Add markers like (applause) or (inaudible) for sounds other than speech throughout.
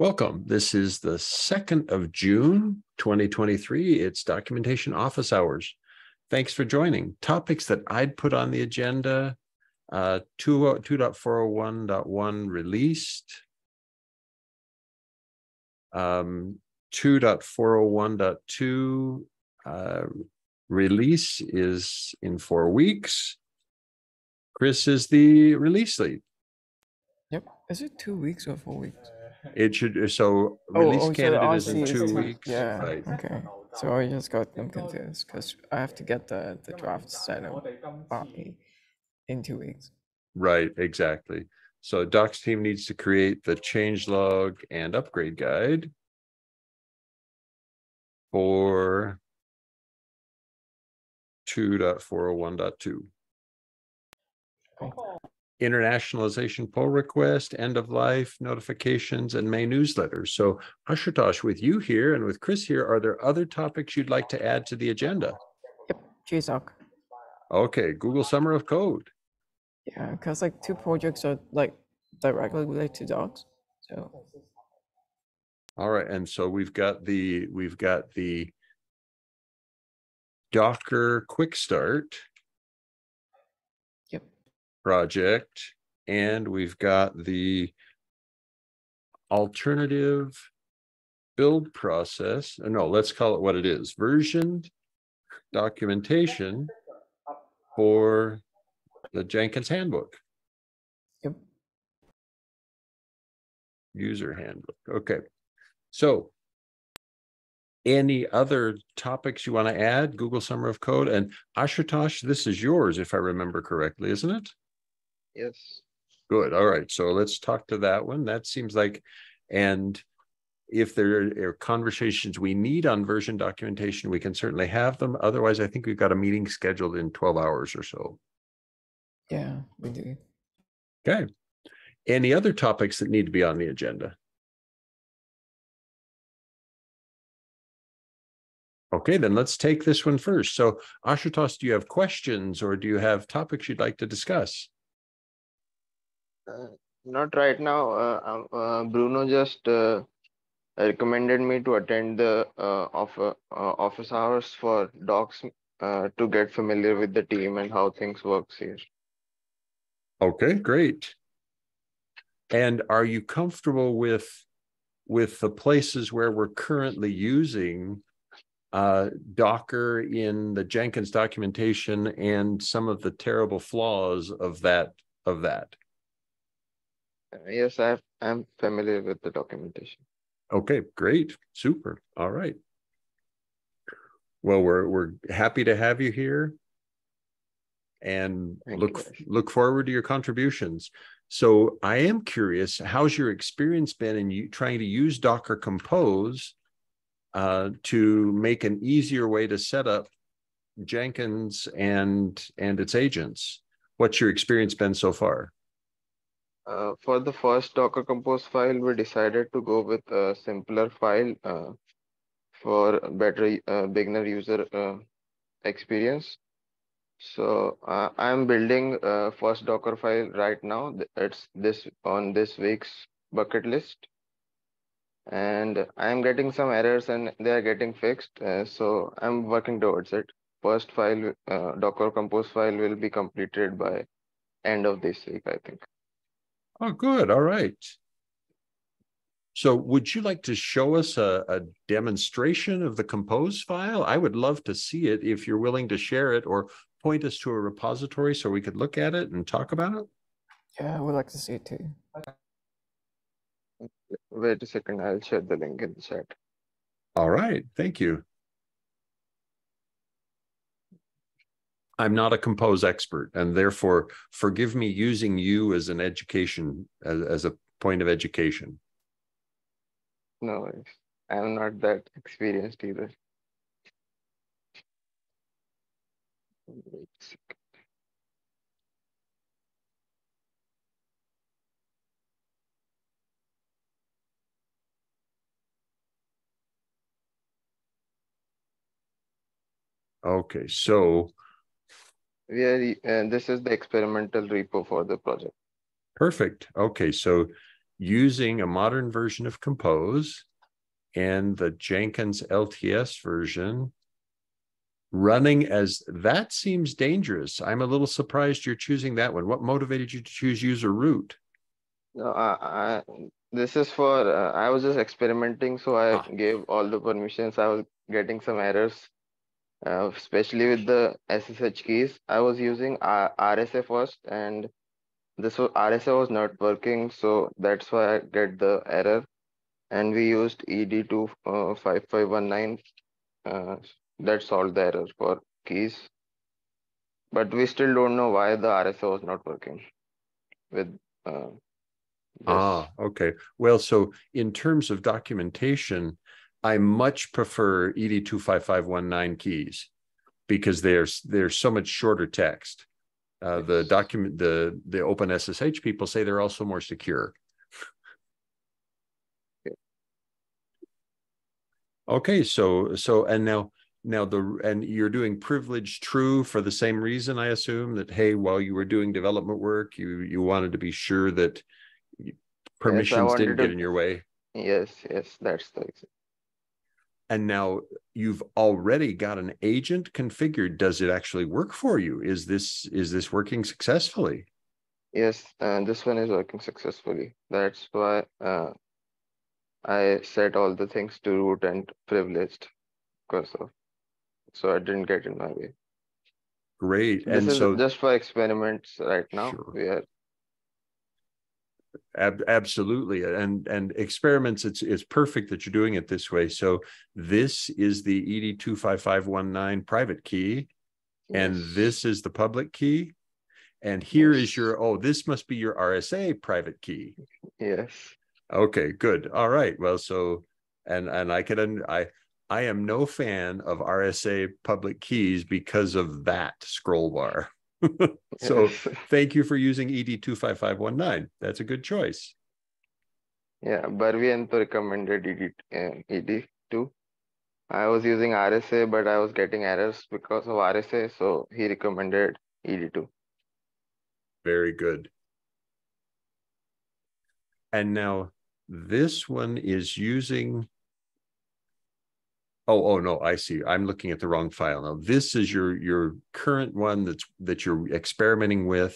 Welcome. This is the 2nd of June, 2023. It's documentation office hours. Thanks for joining. Topics that I'd put on the agenda uh, 2.401.1 released, um, 2.401.2 uh, release is in four weeks. Chris is the release lead. Yep. Is it two weeks or four weeks? It should uh, so Oh, release oh, candidate is in two two- weeks. Yeah. Right. Okay. So I just got them confused because I have to get the the draft set up by in two weeks. Right, exactly. So Doc's team needs to create the change log and upgrade guide for 2.401.2. Okay. Internationalization pull request, end of life notifications, and May newsletters. So Ashutosh, with you here and with Chris here, are there other topics you'd like to add to the agenda? Yep. GSOC. Okay, Google Summer of Code. Yeah, because like two projects are like directly related to dogs. So All right, and so we've got the, we've got the Docker Quick Start. Project, and we've got the alternative build process, uh, no, let's call it what it is, versioned documentation for the Jenkins handbook, Yep. user handbook. Okay. So any other topics you want to add? Google Summer of Code and Ashutosh, this is yours, if I remember correctly, isn't it? Yes. Good. All right. So let's talk to that one. That seems like, and if there are conversations we need on version documentation, we can certainly have them. Otherwise, I think we've got a meeting scheduled in 12 hours or so. Yeah, we do. Okay. Any other topics that need to be on the agenda? Okay, then let's take this one first. So Ashutosh, do you have questions or do you have topics you'd like to discuss? Uh, not right now. Uh, uh, Bruno just recommended me to attend the off, office hours for docs to get familiar with the team and how things works here. Okay, great. And are you comfortable with with the places where we're currently using uh, Docker in the Jenkins documentation and some of the terrible flaws of that of that? Yes, I am familiar with the documentation. Okay, great, super. All right. Well, we're we're happy to have you here, and Thank look you, look forward to your contributions. So, I am curious, how's your experience been in you trying to use Docker Compose uh, to make an easier way to set up Jenkins and and its agents? What's your experience been so far? Uh, for the first Docker Compose file, we decided to go with a simpler file uh, for better uh, beginner user uh, experience. So uh, I'm building first Docker file right now. It's this on this week's bucket list. And I'm getting some errors and they are getting fixed. So I'm working towards it. First file, Docker Compose file will be completed by end of this week, I think. Oh, good. All right. So would you like to show us a, a demonstration of the compose file? I would love to see it if you're willing to share it or point us to a repository so we could look at it and talk about it. Yeah, I would like to see it too. Wait a second, I'll share the link in the chat. All right. Thank you. I'm not a compose expert and therefore forgive me using you as an education, as, as a point of education. No worries. I'm not that experienced either. Wait a second. Okay. So We are, uh, this is the experimental repo for the project. Perfect. Okay, so using a modern version of Compose and the Jenkins LTS version running as that seems dangerous. I'm a little surprised you're choosing that one. What motivated you to choose user root? No, I, I, this is for, uh, I was just experimenting, so I ah. gave all the permissions. I was getting some errors, uh, especially with the SSH keys. I was using R RSA first, and this was, RSA was not working, so that's why I get the error. And we used ED25519 uh, that solved the error for keys. But we still don't know why the RSA was not working with uh, Ah, okay. Well, so in terms of documentation, I much prefer ED25519 keys because they're, they're so much shorter text. Uh, yes. The document the the Open SSH people say they're also more secure. Okay, so so and now now the and you're doing privilege true for the same reason i assume that hey while you were doing development work you you wanted to be sure that permissions yes, didn't to, get in your way yes yes that's the. And now you've already got an agent configured does it actually work for you is this is this working successfully yes and this one is working successfully that's why uh, i set all the things to root and privileged because of so I didn't get in my way. Great. This and is so just for experiments right now. Sure. We are Ab- absolutely and and experiments it's it's perfect that you're doing it this way so this is the ed25519 private key yes. and this is the public key and here yes. is your oh this must be your rsa private key yes okay good all right well so and and i can i I am no fan of RSA public keys because of that scroll bar. (laughs) so (laughs) thank you for using ED25519. That's a good choice. Yeah, Barviento recommended ED, uh, ED2. I was using RSA, but I was getting errors because of RSA. So he recommended ED2. Very good. And now this one is using Oh, oh no, I see. I'm looking at the wrong file. Now this is your your current one that's that you're experimenting with.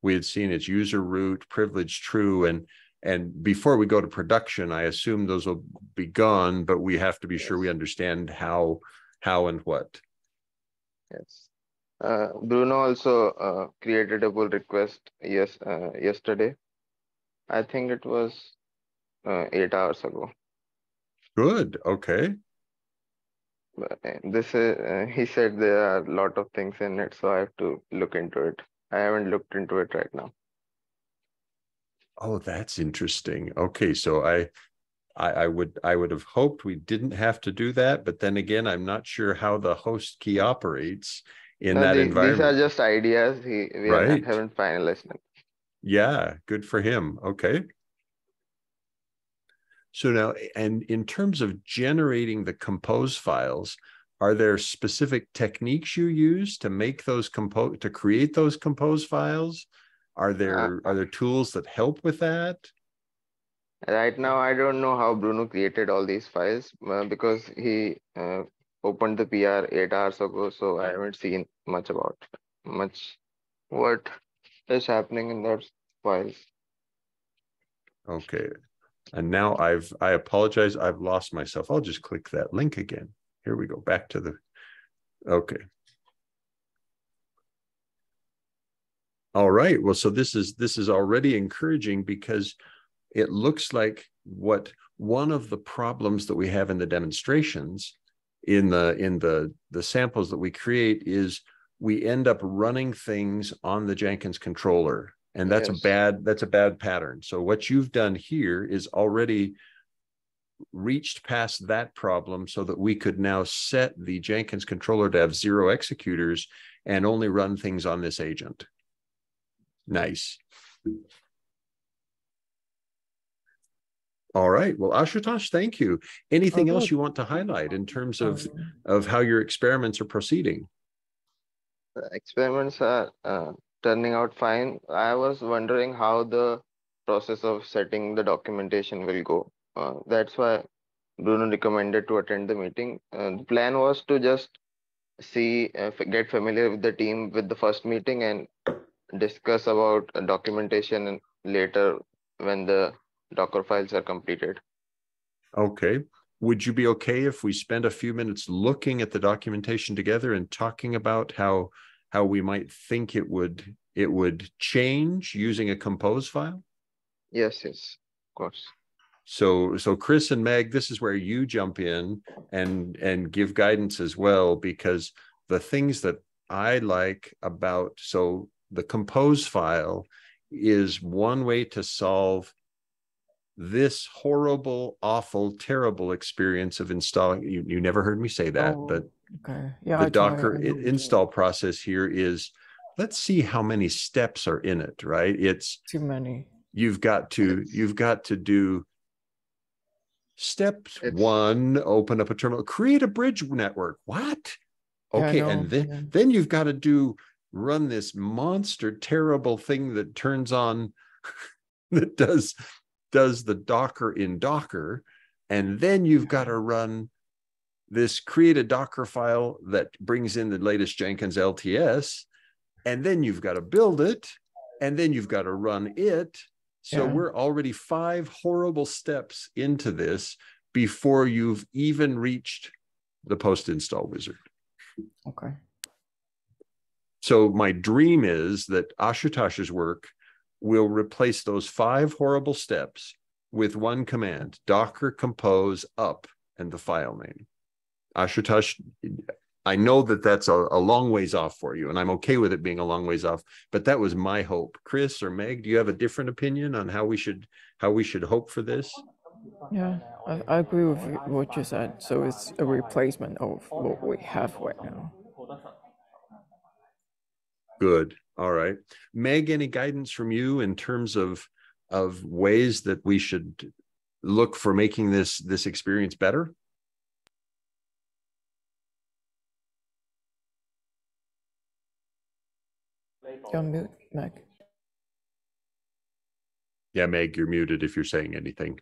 We had seen its user root, privilege true, and and before we go to production, I assume those will be gone, but we have to be yes. sure we understand how how and what. Yes. Uh, Bruno also uh, created a pull request yes uh, yesterday. I think it was uh, eight hours ago. Good. Okay this is uh, he said there are a lot of things in it so i have to look into it i haven't looked into it right now oh that's interesting okay so i I, I would I would have hoped we didn't have to do that, but then again, I'm not sure how the host key operates in no, that the, environment. These are just ideas. He, we right. haven't finalized them. Yeah, good for him. Okay. So now, and in terms of generating the compose files, are there specific techniques you use to make those compose to create those compose files? Are there uh, are there tools that help with that? Right now, I don't know how Bruno created all these files uh, because he uh, opened the PR eight hours ago, so I haven't seen much about much what is happening in those files. Okay, and now I've, I apologize, I've lost myself. I'll just click that link again. Here we go, back to the, okay. All right, well, so this is, this is already encouraging because it looks like what one of the problems that we have in the demonstrations in the in the the samples that we create is we end up running things on the Jenkins controller and that's yes. a bad that's a bad pattern. So what you've done here is already reached past that problem so that we could now set the jenkins controller to have zero executors and only run things on this agent. Nice. All right. Well ashutosh thank you. Anything oh, else you want to highlight in terms of um, of how your experiments are proceeding? experiments are uh, turning out fine. I was wondering how the process of setting the documentation will go. Uh, that's why Bruno recommended to attend the meeting. Uh, the plan was to just see, uh, get familiar with the team with the first meeting and discuss about documentation later when the Docker files are completed. Okay. Would you be okay if we spend a few minutes looking at the documentation together and talking about how how we might think it would it would change using a compose file? Yes, yes, of course. So so Chris and Meg, this is where you jump in and and give guidance as well because the things that I like about so the compose file is one way to solve this horrible, awful, terrible experience of installing. You, you never heard me say that, oh, but okay. yeah, the I Docker install process here is let's see how many steps are in it, right? It's too many. You've got to, you've got to do step it's... one, open up a terminal, create a bridge network. What? Okay. Yeah, and then, yeah. then you've got to do run this monster terrible thing that turns on (laughs) that does does the docker in docker and then you've got to run this create a docker file that brings in the latest jenkins lts and then you've got to build it and then you've got to run it so yeah. we're already five horrible steps into this before you've even reached the post install wizard okay so my dream is that Ashutosh's work will replace those five horrible steps with one command, docker compose up and the file name. Ashutosh, I know that that's a, a, long ways off for you, and I'm okay with it being a long ways off. But that was my hope. Chris or Meg, do you have a different opinion on how we should how we should hope for this? Yeah, I, I agree with what you said. So it's a replacement of what we have right now. Good. All right. Meg, any guidance from you in terms of of ways that we should look for making this this experience better? You're mute, Meg. Yeah, Meg, you're muted if you're saying anything.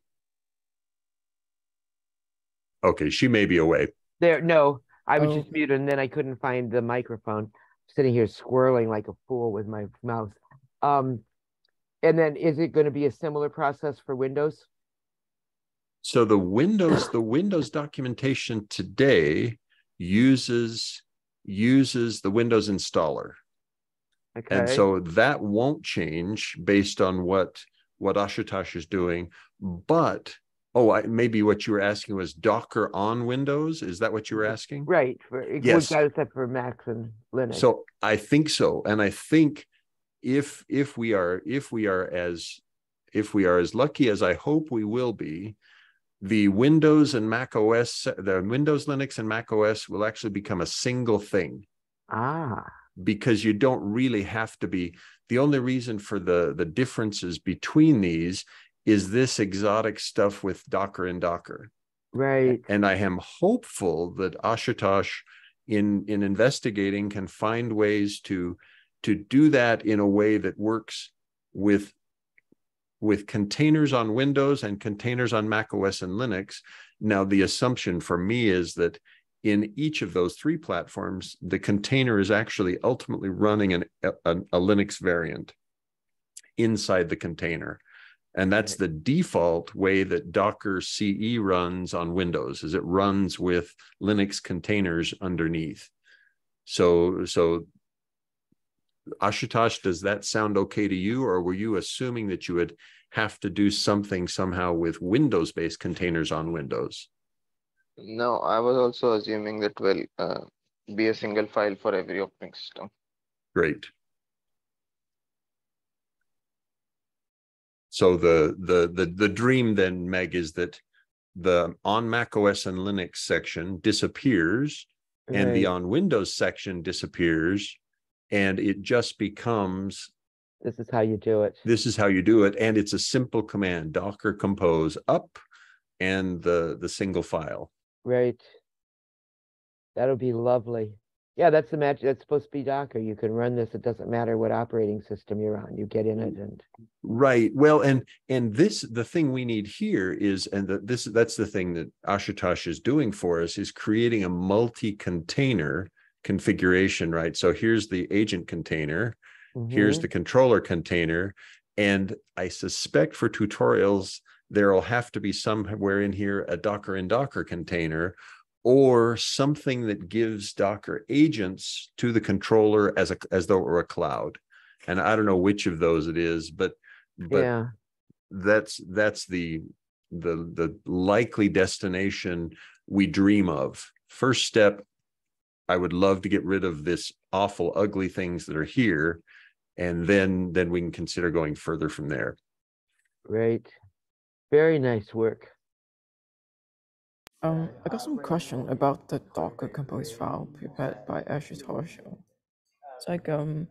Okay, she may be away. There, no, I was oh. just muted and then I couldn't find the microphone sitting here squirreling like a fool with my mouth. Um, and then is it going to be a similar process for Windows? So the Windows, the Windows documentation today uses uses the Windows installer. Okay. And so that won't change based on what what Ashutosh is doing, but Oh, I, maybe what you were asking was Docker on Windows. Is that what you were asking? Right. Yes. Got it for Macs and Linux. So I think so, and I think if if we are if we are as if we are as lucky as I hope we will be, the Windows and Mac OS, the Windows, Linux, and Mac OS will actually become a single thing. Ah. Because you don't really have to be. The only reason for the the differences between these is this exotic stuff with Docker and Docker. Right. And I am hopeful that Ashutosh in in investigating can find ways to to do that in a way that works with with containers on Windows and containers on Mac OS and Linux. Now, the assumption for me is that in each of those three platforms, the container is actually ultimately running an, a, a Linux variant inside the container. And that's the default way that Docker CE runs on Windows is it runs with Linux containers underneath. So, so Ashutosh, does that sound okay to you? Or were you assuming that you would have to do something somehow with Windows-based containers on Windows? No, I was also assuming that will uh, be a single file for every operating system. Great. So the the the the dream then, Meg, is that the on Mac OS and Linux section disappears, right. and the on Windows section disappears, and it just becomes. This is how you do it. This is how you do it, and it's a simple command: Docker compose up, and the the single file. Right. That'll be lovely. Yeah, that's the match. That's supposed to be Docker. You can run this. It doesn't matter what operating system you're on. You get in it and Right. Well, and and this the thing we need here is, and the, this that's the thing that Ashutosh is doing for us is creating a multi-container configuration, right? So here's the agent container, here's Mhm. the controller container, and I suspect for tutorials there'll have to be somewhere in here a Docker and Docker container or something that gives Docker agents to the controller as a as though it were a cloud. And I don't know which of those it is, but but yeah. that's that's the the the likely destination we dream of. First step, I would love to get rid of this awful ugly things that are here and then then we can consider going further from there. Great. Very nice work. Um, I got some question about the Docker compose file prepared by Ashutosh. It's like um,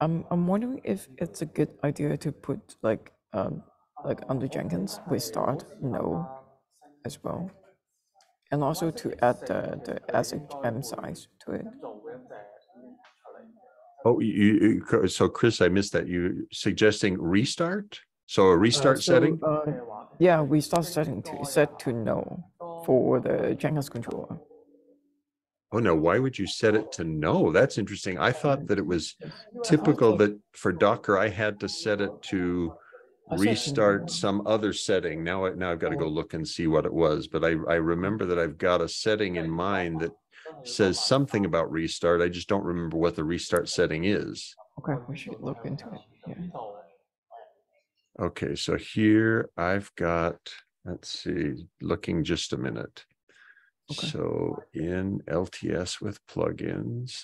I'm I'm wondering if it's a good idea to put like um like under Jenkins restart no as well, and also to add the the SHM size to it. Oh, you, you so Chris, I missed that. You suggesting restart? So a Uh, restart so, setting? Uh, yeah, restart setting to set to no for the Jenkins controller. Oh no, why would you set it to no? That's interesting. I thought that it was typical that for Docker, I had to set it to I set to restart some other setting. Now, I now I've got to go look and see what it was, but I, I remember that I've got a setting in mind that says something about restart. I just don't remember what the restart setting is. Okay, we should look into it. Yeah. Okay, so here I've got, let's see, looking just a minute. Okay. So in LTS with plugins,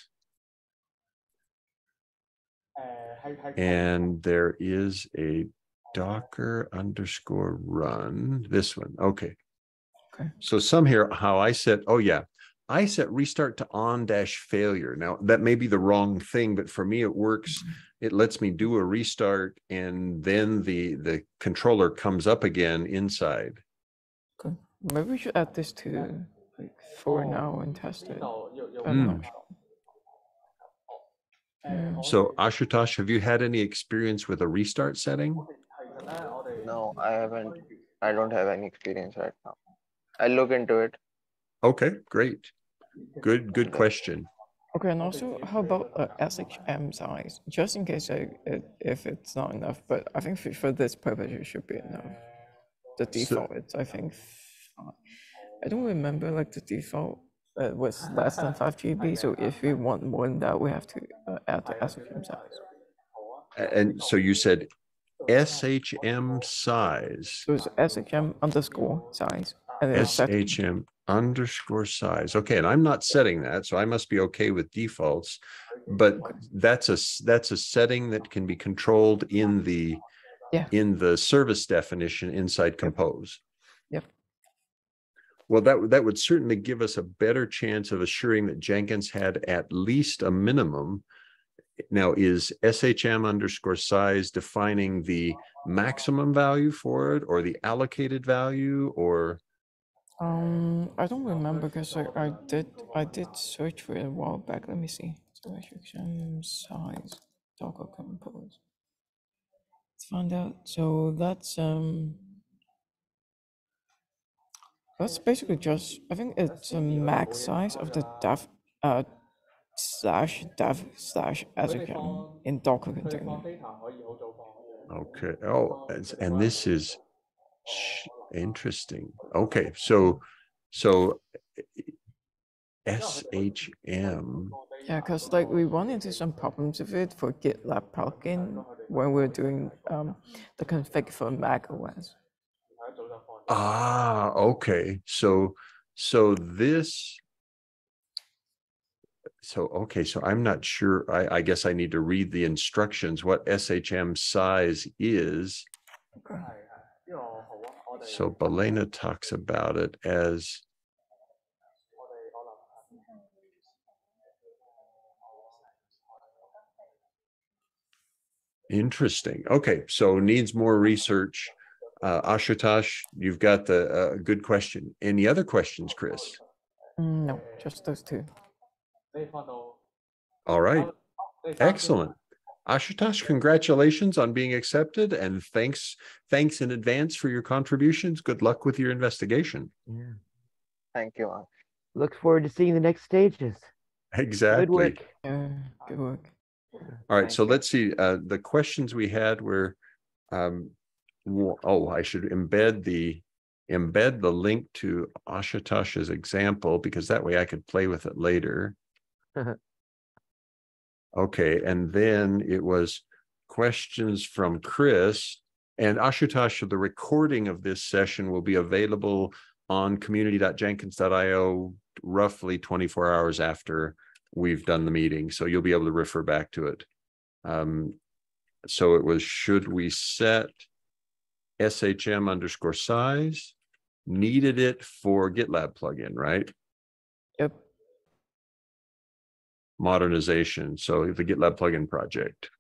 and there is a Docker underscore run, this one, okay. Okay. So some here, how I set, oh yeah, I set restart to on dash failure. Now that may be the wrong thing, but for me it works. Mm-hmm. It lets me do a restart and then the the controller comes up again inside. Okay. Maybe we should add this to like for now and test it. I'm Hmm. not sure. Yeah. So Ashutosh, have you had any experience with a restart setting? No, I haven't. I don't have any experience right now. I'll look into it. Okay, great. Good, good question. Okay, and also how about uh, SHM size? Just in case I, it, if it's not enough, but I think for, this purpose it should be enough. The default, it's I think. I don't remember like the default uh, was less than five GB. So if we want more than that, we have to uh, add the SHM size. And so you said SHM size, So it's SHM underscore size, and then set SHM underscore size. Okay, and I'm not setting that, so I must be okay with defaults. But that's a, that's a setting that can be controlled in the Yeah. in the service definition inside Compose. Yep. Well, that that would certainly give us a better chance of assuring that Jenkins had at least a minimum. Now, is SHM underscore size defining the maximum value for it or the allocated value or? Um, I don't remember because I, I did I did search for it a while back. Let me see. So size Docker compose. Let's find out. So that's um that's basically just I think it's a max size of the dev uh slash dev slash SHM in Docker container. Okay, oh, and this is interesting. Okay, so, so SHM, Yeah, because like we run into some problems with it for GitLab plugin when we're doing um, the config for Mac OS. ah, okay, so, so this. So, okay, so I'm not sure, I, I guess I need to read the instructions, what SHM size is. So Belena talks about it as. Interesting. Okay, so needs more research. Uh, Ashutosh, you've got the, uh, good question. Any other questions, Chris? Mm, No, just those two. All right, excellent. Ashutosh, congratulations on being accepted and thanks, thanks in advance for your contributions. Good luck with your investigation. Yeah. Thank you. Mark. Look forward to seeing the next stages. Exactly. Good work. Yeah, good work. All right, Thank so you. let's see, uh, the questions we had were, um, oh, I should embed the, embed the link to Ashutosh's example, because that way I could play with it later. (laughs) Okay, and then it was questions from Chris. And Ashutosh, the recording of this session will be available on community.jenkins.io roughly twenty-four hours after we've done the meeting, so you'll be able to refer back to it. Um, so it was, should we set SHM underscore size? Needed it for GitLab plugin, right? Yep. Modernization, so the GitLab plugin project.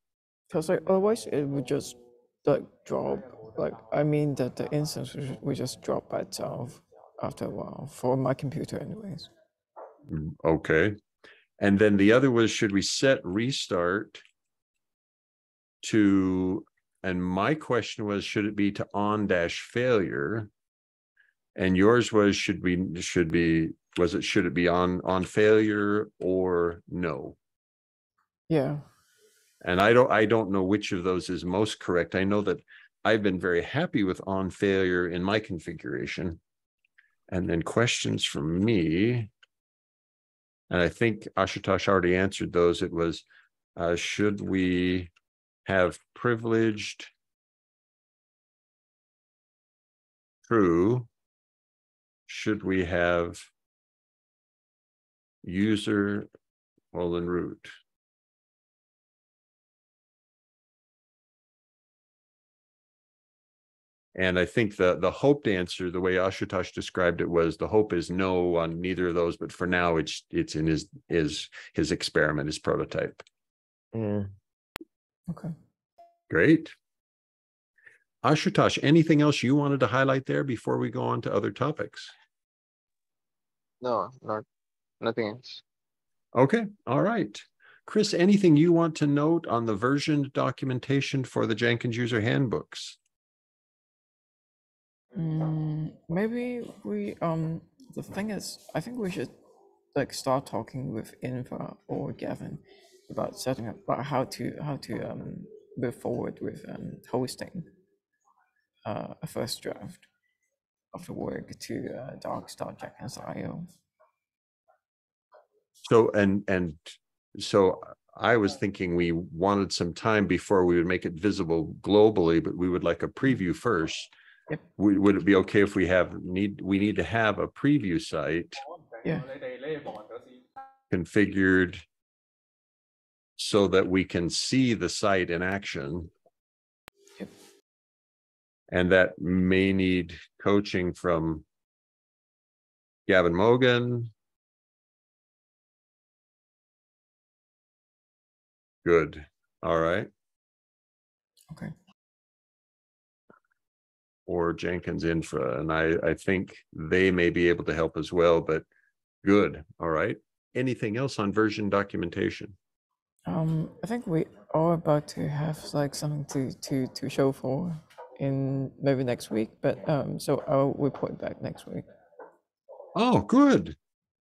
Because like otherwise it would just like drop. Like I mean that the instance would just drop by itself after a while for my computer, anyways. Mm, Okay. And then the other was, should we set restart to, and my question was, should it be to on dash failure? And yours was, should we, should be, was it, should it be on, on failure or no? Yeah. And I don't, I don't know which of those is most correct. I know that I've been very happy with on failure in my configuration. And then questions from me. And I think Ashutosh already answered those. It was, uh, should we have privileged true? Should we have user colon root? And I think the the hoped answer, the way Ashutosh described it, was the hope is no on neither of those, but for now it's it's in his his his experiment, his prototype. Yeah. Okay. Great. Ashutosh, anything else you wanted to highlight there before we go on to other topics? No, not nothing else. Okay, all right. Chris, anything you want to note on the version documentation for the Jenkins user handbooks? Mm, maybe we um the thing is I think we should like start talking with Infra or Gavin about setting up about how to how to um move forward with um hosting uh, a first draft of the work to uh, docs.jenkins.io. So, and, and so I was thinking we wanted some time before we would make it visible globally, but we would like a preview first. Yep. Would, would it be okay if we have, need, we need to have a preview site Yeah. configured so that we can see the site in action? Yep. And that may need coaching from Gavin Mogan. Good, all right, Okay. or Jenkins Infra, and I, I think they may be able to help as well, but good, all right. Anything else on version documentation? Um, I think we are about to have like something to to to show for in maybe next week, but um, so I'll report back next week. Oh, good,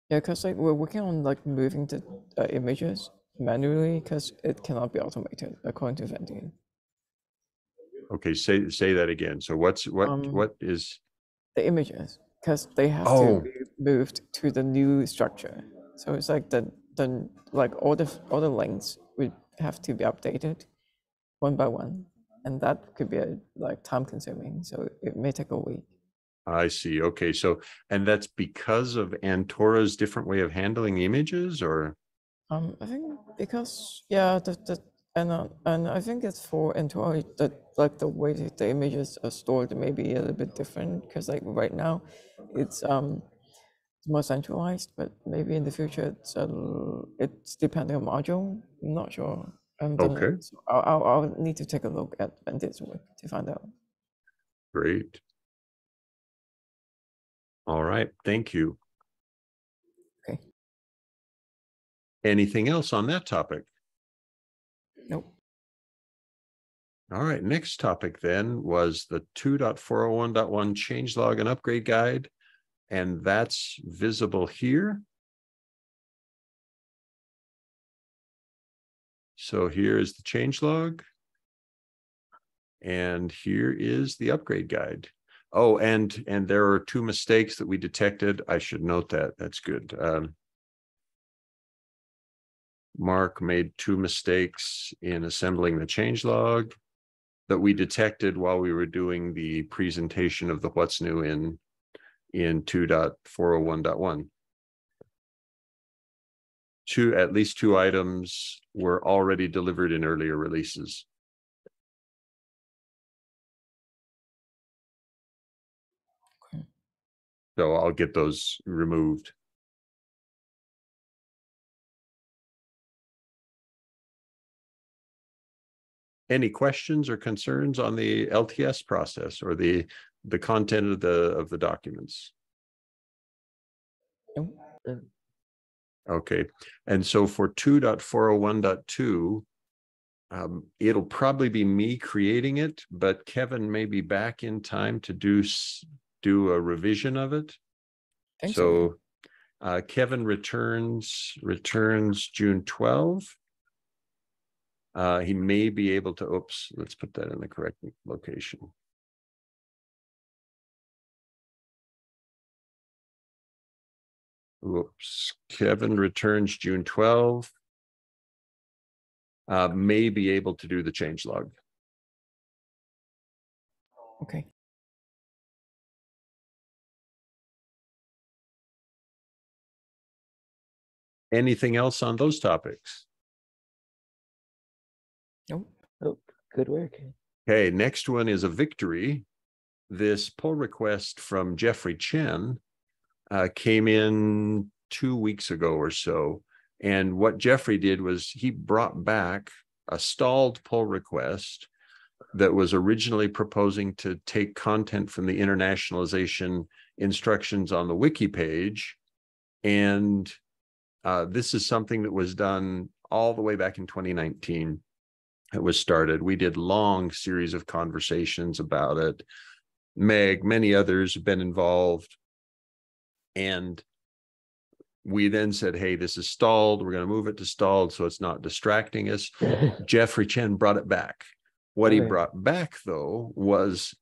Yeah, because like we're working on like moving the uh, images manually because it cannot be automated according to Vendian. okay, say, say that again, so what's, what, Um, what is, The images because they have Oh. to be moved to the new structure. So it's like the the like all the all the links would have to be updated one by one, and that could be a, like time consuming. So it may take a week. I see, okay, so, and that's because of Antora's different way of handling images, or? Um, I think because yeah, the, the and uh, and I think it's for Antora that like the way that the images are stored may be a little bit different because like right now, it's um it's more centralized, but maybe in the future it's it's depending on module. I'm not sure. I haven't done Okay. so I'll, I'll I'll need to take a look at Vandit's work to find out. Great. All right, thank you. Anything else on that topic? Nope. All right, next topic then was the 2.401.1 changelog and upgrade guide. And that's visible here. So here is the changelog. And here is the upgrade guide. Oh, and and there are two mistakes that we detected. I should note that. That's good. Um, Mark made two mistakes in assembling the changelog that we detected while we were doing the presentation of the what's new in in 2.401.1. Two, at least two items were already delivered in earlier releases. Okay. So I'll get those removed. Any questions or concerns on the LTS process or the the content of the of the documents? Okay, and so for 2.401.2, um, it'll probably be me creating it, but Kevin may be back in time to do do a revision of it. Thanks. so. So uh, Kevin returns returns June 12. Uh, he may be able to, oops, let's put that in the correct location. Oops, Kevin returns June 12. Uh, may be able to do the change log. Okay. Anything else on those topics? Nope. Oh, good work. Okay, next one is a victory. This pull request from Jeffrey Chen uh, came in two weeks ago or so. And what Jeffrey did was he brought back a stalled pull request that was originally proposing to take content from the internationalization instructions on the wiki page. And uh, this is something that was done all the way back in 2019 it was started. We did long series of conversations about it. Meg, many others have been involved. And we then said, hey, this is stalled. We're going to move it to stalled so it's not distracting us. (laughs) Jeffrey Chen brought it back. What he brought back, though, was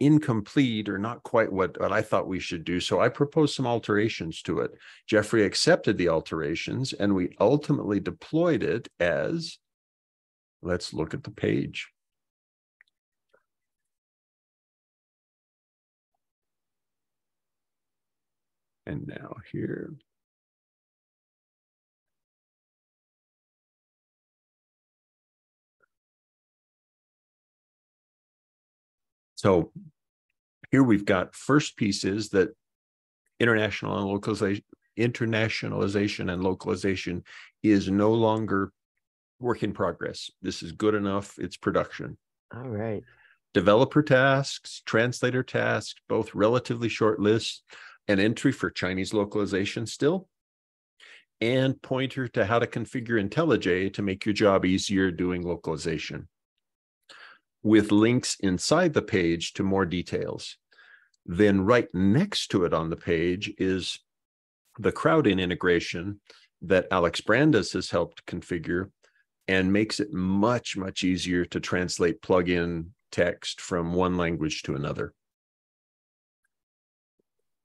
incomplete or not quite what, what I thought we should do. So I proposed some alterations to it. Jeffrey accepted the alterations and we ultimately deployed it as let's look at the page. And now here. So here we've got first pieces that international and localization, internationalization and localization is no longer work in progress. This is good enough. It's production. All right. Developer tasks, translator tasks, both relatively short lists, an entry for Chinese localization still, and pointer to how to configure IntelliJ to make your job easier doing localization. With links inside the page to more details. Then right next to it on the page is the Crowdin integration that Alex Brandes has helped configure and makes it much, much easier to translate plug-in text from one language to another.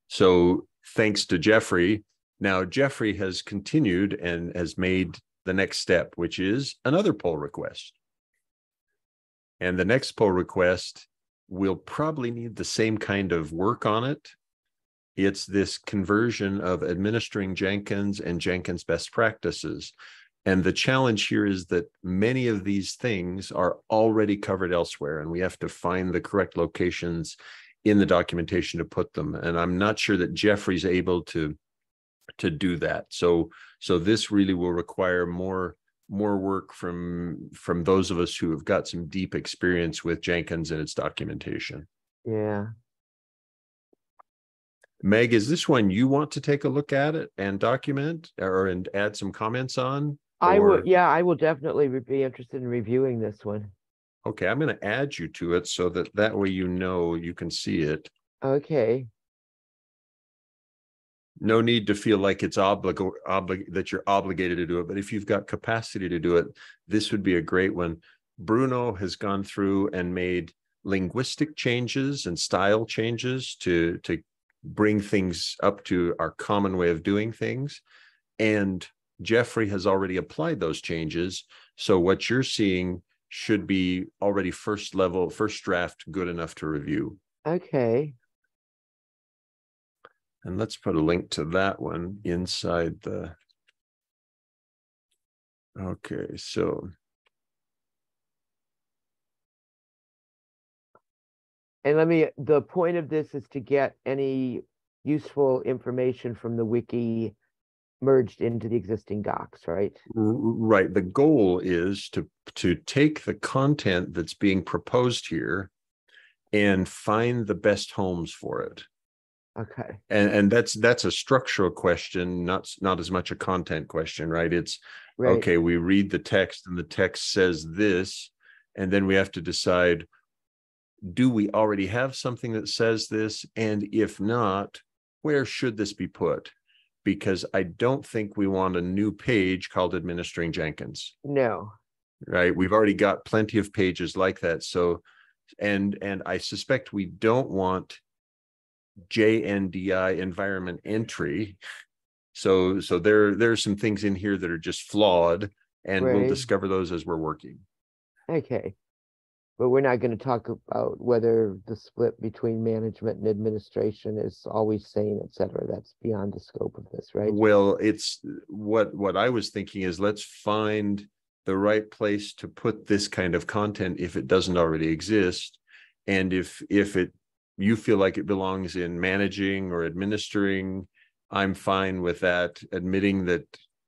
So thanks to Jeffrey, now Jeffrey has continued and has made the next step, which is another pull request. And the next pull request will probably need the same kind of work on it. It's this conversion of administering Jenkins and Jenkins best practices. And the challenge here is that many of these things are already covered elsewhere, and we have to find the correct locations in the documentation to put them. And I'm not sure that Jeffrey's able to to do that. So so this really will require more more work from from those of us who have got some deep experience with Jenkins and its documentation. Yeah. Meg, is this one you want to take a look at it and document or and add some comments on? I would, yeah, I will definitely be interested in reviewing this one. Okay, I'm gonna add you to it so that that way you know you can see it. Okay, No need to feel like it's oblig that you're obligated to do it, but if you've got capacity to do it, this would be a great one. Bruno has gone through and made linguistic changes and style changes to to bring things up to our common way of doing things. And Jeffrey has already applied those changes. So what you're seeing should be already first level, first draft, good enough to review. okay, And let's put a link to that one inside the. Okay, so and let me, the point of this is to get any useful information from the wiki merged into the existing docs, right? right, the goal is to to take the content that's being proposed here and find the best homes for it. Okay, And and that's that's a structural question, not not as much a content question, right? It's right, okay, we read the text and the text says this, and then we have to decide do we already have something that says this? And if not, where should this be put? Because I don't think we want a new page called administering Jenkins, no, right? We've already got plenty of pages like that. So, and and I suspect we don't want JNDI environment entry. So so there there's some things in here that are just flawed, and we'll discover those as we're working. okay. But we're not gonna talk about whether the split between management and administration is always sane, et cetera. That's beyond the scope of this, right? Well, it's what what I was thinking is let's find the right place to put this kind of content if it doesn't already exist. And if if it you feel like it belongs in managing or administering, I'm fine with that, admitting that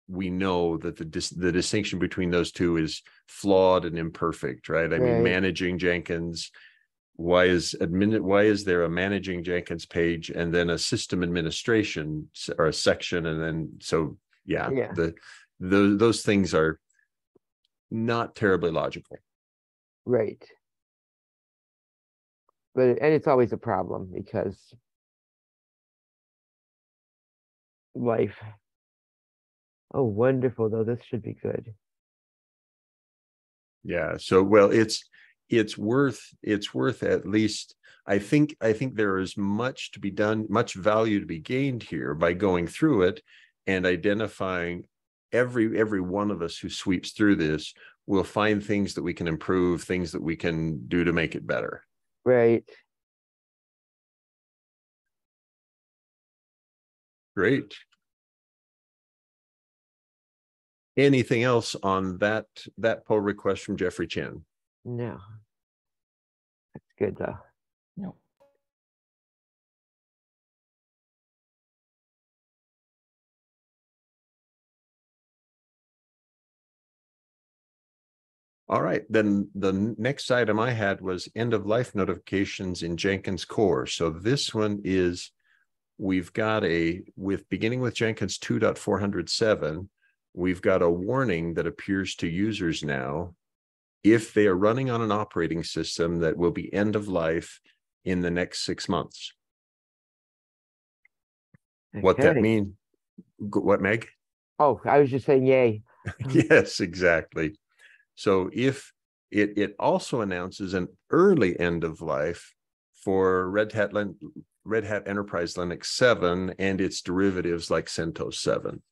we know that the dis- the distinction between those two is flawed and imperfect, right? I mean, managing Jenkins why is admin why is there a managing jenkins page and then a system administration or a section and then so yeah, Yeah. the those those things are not terribly logical Right. But, and it's always a problem because life. Oh, wonderful, though. This should be good. yeah so well it's it's worth it's worth at least i think i think there is much to be done much value to be gained here by going through it and identifying every every one of us who sweeps through this will find things that we can improve things that we can do to make it better Right. Great. Anything else on that, that pull request from Jeffrey Chen? No. That's good, though. No. All right, then the next item I had was end of life notifications in Jenkins core. So this one is, we've got a, with beginning with Jenkins 2.407, we've got a warning that appears to users now if they are running on an operating system that will be end of life in the next six months. What that mean? What, Meg? Oh, I was just saying, yay. (laughs) Yes, exactly. So if it, it also announces an early end of life for Red Hat, Red Hat Enterprise Linux 7 and its derivatives like CentOS 7.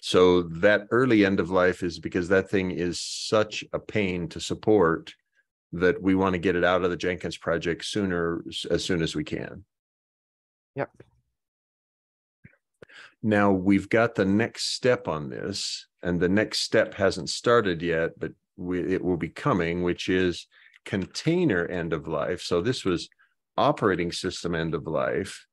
So that early end of life is because that thing is such a pain to support that we want to get it out of the Jenkins project sooner, as soon as we can. Yep. Now we've got the next step on this, and the next step hasn't started yet, but we, it will be coming, which is container end of life. So this was operating system end of life.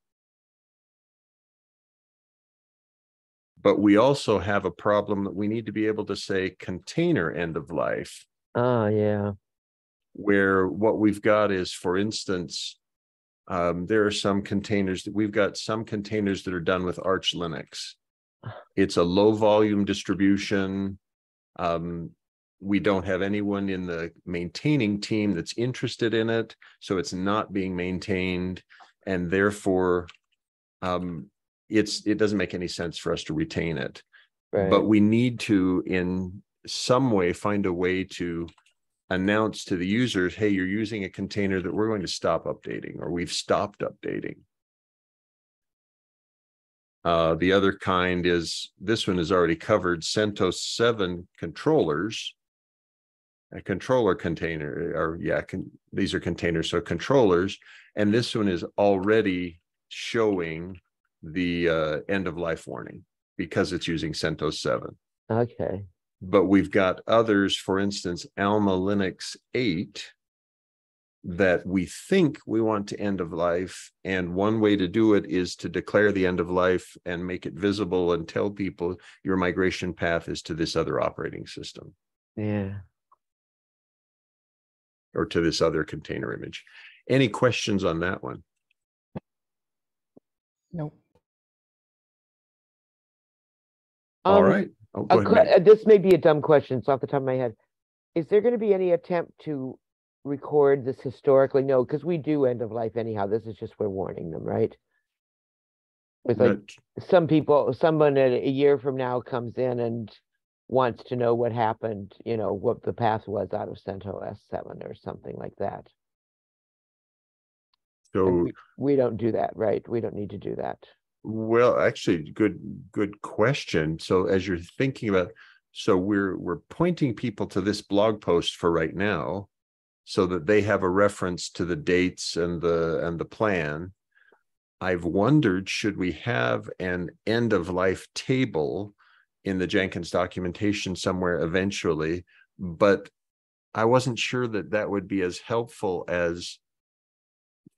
But we also have a problem that we need to be able to say container end of life, Oh, yeah. where what we've got is, for instance, Um, there are some containers that we've got some containers that are done with Arch Linux. (sighs) It's a low volume distribution. Um, we don't have anyone in the maintaining team that's interested in it, so it's not being maintained, and therefore, um, it's it doesn't make any sense for us to retain it. Right. But we need to, in some way, find a way to announce to the users, hey, you're using a container that we're going to stop updating, or we've stopped updating. Uh, the other kind is, this one is already covered, CentOS seven controllers. A controller container, or yeah, can, these are containers, so controllers, and this one is already showing the uh, end of life warning because it's using CentOS seven. Okay. But we've got others, for instance, Alma Linux eight, that we think we want to end of life. And one way to do it is to declare the end of life and make it visible and tell people your migration path is to this other operating system Yeah. or to this other container image. Any questions on that one? Nope. All Um, right. Oh, ahead, this may be a dumb question. It's off the top of my head. Is there going to be any attempt to record this historically? No, because we do end of life anyhow. This is just we're warning them, right? It's like some people, someone a, year from now comes in and wants to know what happened, you know, what the path was out of CentOS seven or something like that. So we, we don't do that, right? We don't need to do that. Well, actually, good, good question. So as you're thinking about, so we're, we're pointing people to this blog post for right now. So that they have a reference to the dates and the, and the plan. I've wondered, should we have an end of life table in the Jenkins documentation somewhere eventually? But I wasn't sure that that would be as helpful as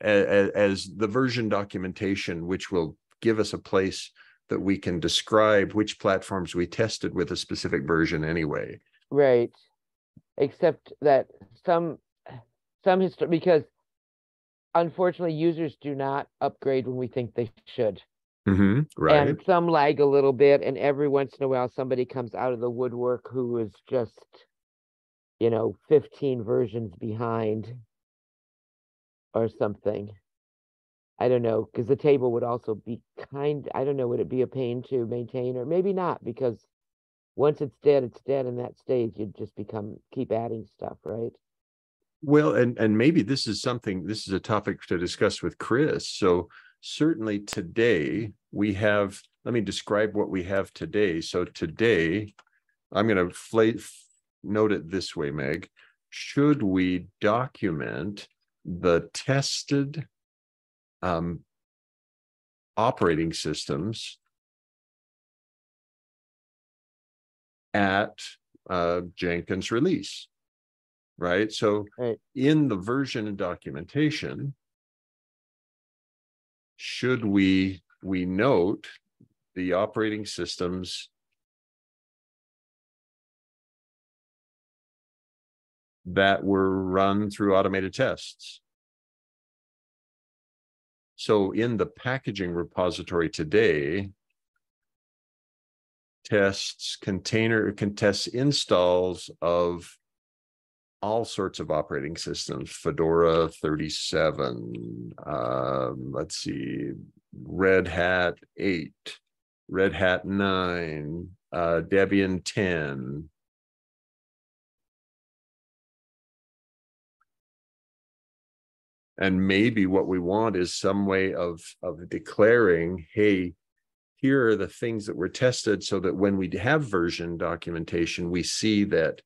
as, as the version documentation, which will give us a place that we can describe which platforms we tested with a specific version anyway. Right. Except that some, some history, because unfortunately, users do not upgrade when we think they should. Mm-hmm, right. And some lag a little bit, and every once in a while, somebody comes out of the woodwork who is just, you know, fifteen versions behind. Or something. I don't know, because the table would also be kind, I don't know, would it be a pain to maintain, or maybe not, because. Once it's dead, it's dead in that stage, you just become, keep adding stuff, right? Well, and and maybe this is something, this is a topic to discuss with Chris. So certainly today we have, let me describe what we have today. So today, I'm gonna fla- note it this way, Meg. Should we document the tested um operating systems at uh Jenkins release? Right? So Right. in the version and documentation, should we, we note the operating systems that were run through automated tests? So in the packaging repository today, tests container, contests installs of all sorts of operating systems, Fedora 37, um, let's see, Red Hat 8, Red Hat 9, uh, Debian 10. And maybe what we want is some way of, of declaring, hey, here are the things that were tested so that when we have version documentation, we see that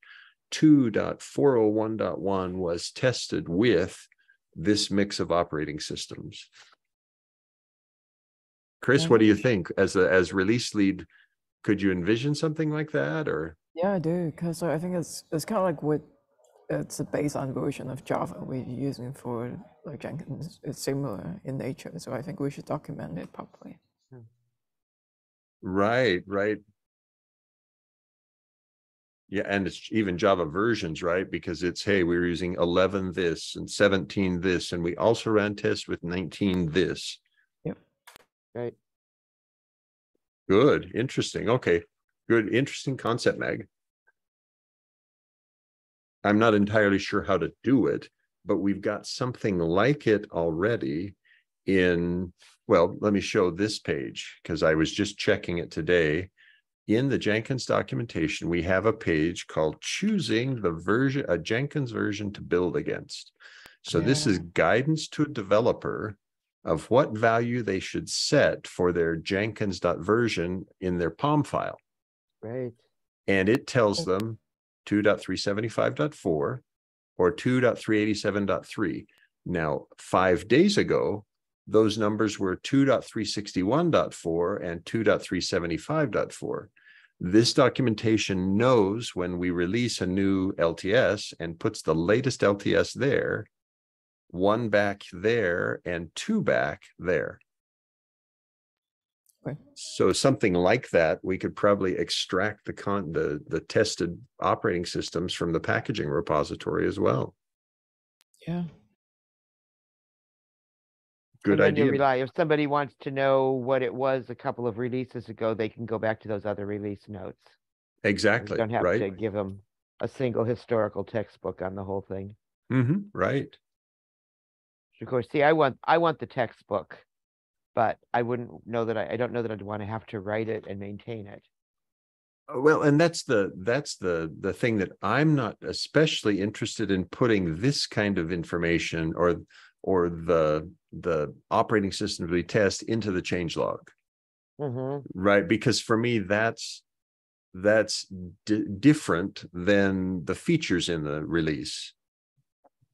2.401.1 was tested with this mix of operating systems. Chris, what do you think? As a as release lead, could you envision something like that or? Yeah, I do, because I think it's it's kind of like what it's a baseline version of Java we're using for like Jenkins. It's similar in nature, so I think we should document it properly. Right, right. Yeah, and it's even Java versions, right? Because it's, hey, we're using eleven this and seventeen this, and we also ran tests with nineteen this. Yep. Right. Good, interesting. Okay, good, interesting concept, Meg. I'm not entirely sure how to do it, but we've got something like it already in, well, let me show this page because I was just checking it today. In the Jenkins documentation, we have a page called choosing the version, a Jenkins version to build against. So this is guidance to a developer of what value they should set for their Jenkins.version in their POM file. Right. And it tells them 2.375.4 or 2.387.3. Now, five days ago, those numbers were 2.361.4 and 2.375.4. This documentation knows when we release a new LTS and puts the latest LTS there, one back there and two back there. Okay. So something like that, we could probably extract the con, the, the tested operating systems from the packaging repository as well. Yeah. Good and then you idea. Rely, if somebody wants to know what it was a couple of releases ago, they can go back to those other release notes. You Exactly, Don't have to right? give them a single historical textbook on the whole thing. hmm right. Of course, see, I want, I want the textbook. But I wouldn't know that I, I don't know that I'd want to have to write it and maintain it. Uh, Well, and that's the, that's the, the thing that I'm not especially interested in putting this kind of information or, or the, the operating system we test into the change log. Mm-hmm. Right, because for me, that's that's di- different than the features in the release.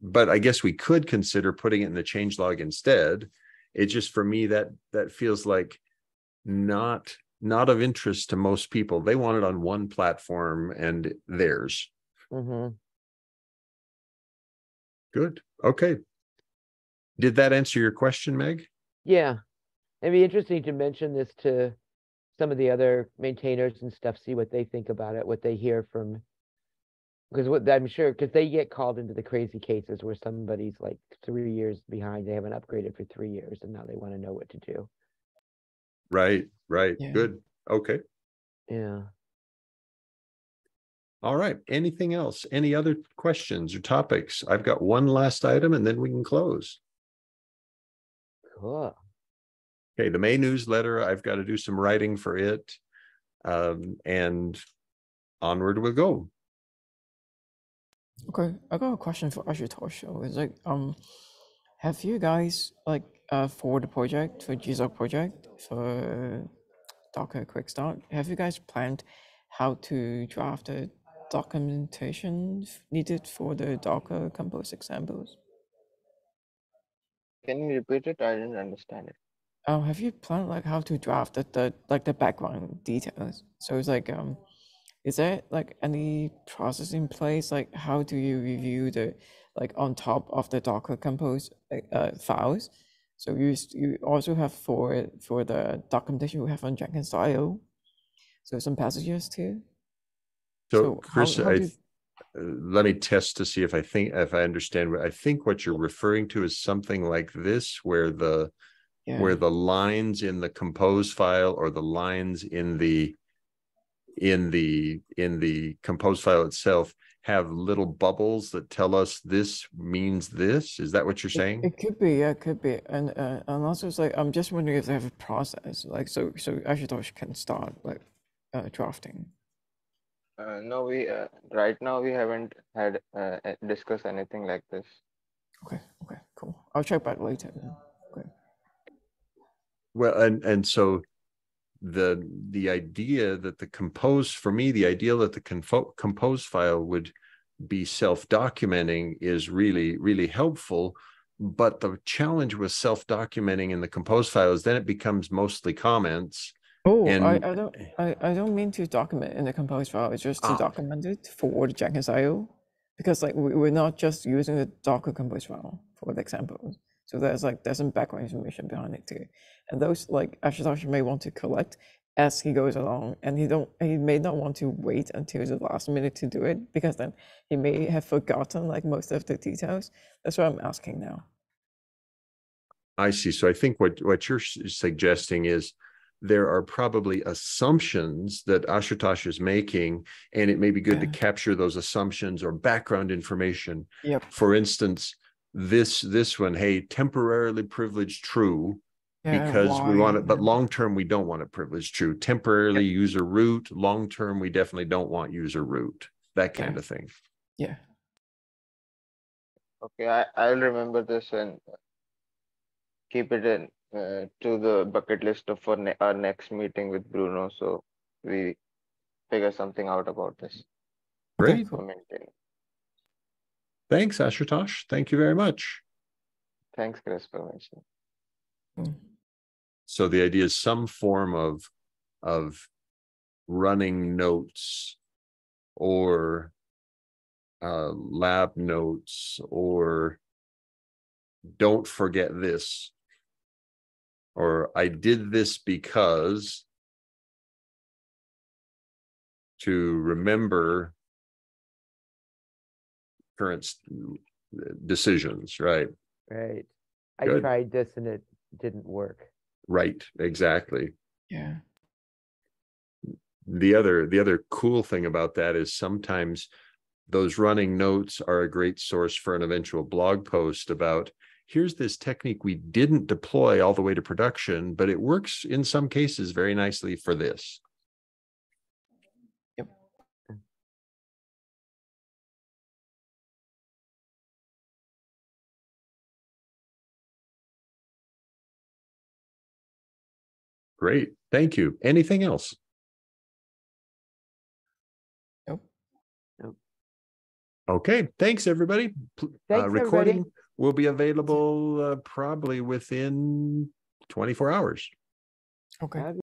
But I guess we could consider putting it in the change log instead. It just for me that that feels like not not of interest to most people. They want it on one platform and theirs. Mm-hmm. Good. Okay. Did that answer your question, Meg? Yeah. It'd be interesting to mention this to some of the other maintainers and stuff, see what they think about it, what they hear from. Because what I'm sure, because they get called into the crazy cases where somebody's like three years behind, they haven't upgraded for three years, and now they want to know what to do. Right, right. Yeah. Good. Okay. Yeah. All right. Anything else? Any other questions or topics? I've got one last item and then we can close. Cool. Okay, the May newsletter, I've got to do some writing for it. Um, and onward we'll go. Okay, I got a question for Ashutosh. Is like, um, have you guys like uh for the project for GSoC project for Docker Quick Start? Have you guys planned how to draft the documentation needed for the Docker Compose examples? Can you repeat it? I didn't understand it. Um, have you planned like how to draft the, the like the background details? So it's like um, is there like any process in place? Like how do you review the like on top of the Docker Compose uh, files? So you you also have for for the documentation we have on Jenkins.io. So some passages too. So So Chris, how I, do- th- uh, let me test to see if I think, if I understand. what- I think what you're referring to is something like this, where the, Yeah. where the lines in the compose file or the lines in the, in the, in the compose file itself have little bubbles that tell us this means this? Is that what you're saying? It could be, yeah, it could be, and uh, and also it's like I'm just wondering if they have a process, like so so Ashutosh can start like uh, drafting. Uh, no, we uh, right now we haven't had uh, uh, discussed anything like this. Okay, okay, cool. I'll check back later then. Okay. Well, and and so the the idea that the compose for me, the idea that the confo- compose file would be self-documenting is really really helpful. But the challenge with self-documenting in the compose file is then it becomes mostly comments. Oh, I, And- I don't I, I don't mean to document in the compose file. It's just to Ah. document it for the Jenkins IO, because like we, we're not just using the Docker compose file for the examples. So there's like there's some background information behind it too, and those like Ashutosh may want to collect as he goes along, and he don't he may not want to wait until the last minute to do it because then he may have forgotten like most of the details. That's what I'm asking now. I see. So I think what what you're suggesting is there are probably assumptions that Ashutosh is making, and it may be good to capture those assumptions or background information. Yep. For instance, this this one, hey, temporarily privileged true Yeah, because we want it, but long term we don't want it privileged true. Temporarily user root, long term we definitely don't want user root. That kind Yeah. of thing. Yeah. Okay, I, I'll remember this and keep it in uh, to the bucket list of for ne- our next meeting with Bruno. So we figure something out about this Great. for cool. maintaining. Thanks, Ashutosh. Thank you very much. Thanks, Chris, for mentioning. Mm. So the idea is some form of of running notes or uh, lab notes or don't forget this or I did this because to remember current decisions, right? Right. I tried this and it didn't work. Right, exactly. Yeah. the other the other cool thing about that is sometimes those running notes are a great source for an eventual blog post about here's this technique we didn't deploy all the way to production but it works in some cases very nicely for this great. Thank you. Anything else? Nope. okay. Thanks everybody. Thanks, uh, everybody. recording will be available uh, probably within 24 hours. Okay. Have